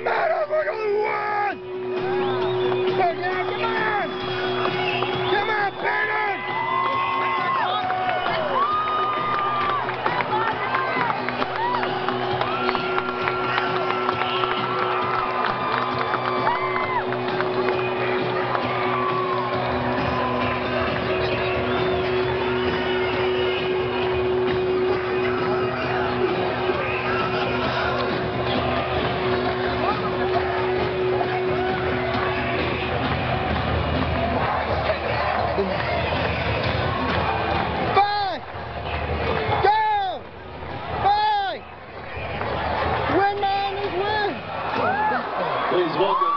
Mama! Welcome.